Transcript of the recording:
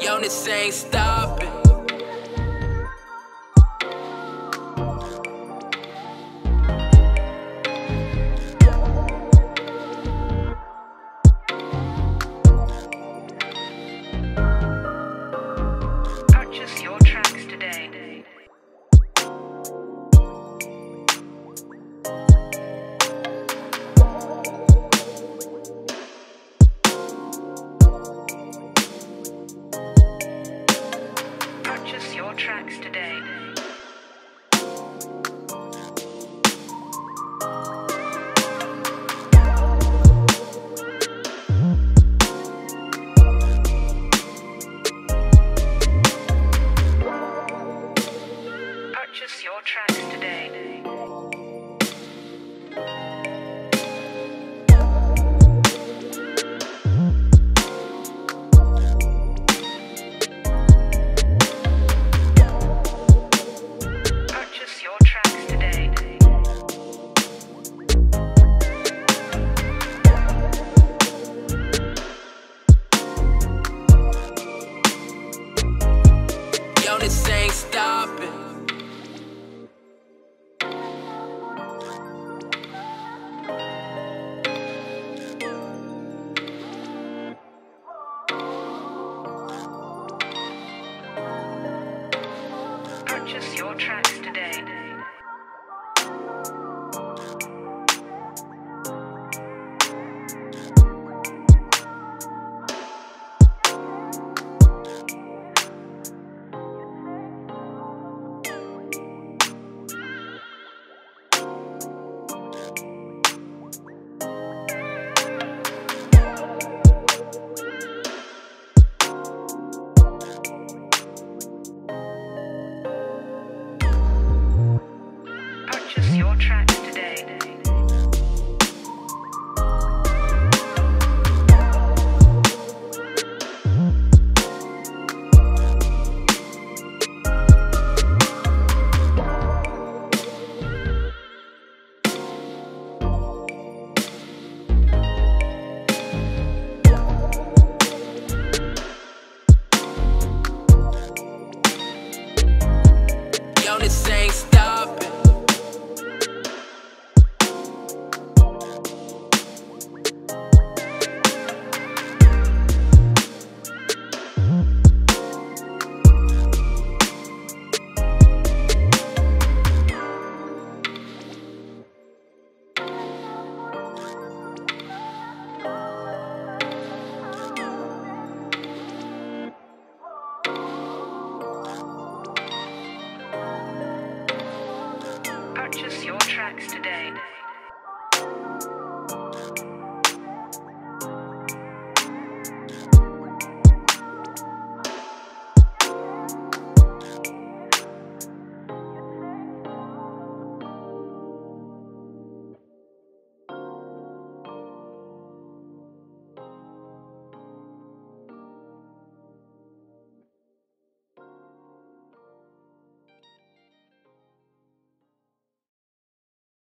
Yonis ain't stopping. Your tracks Say. same today.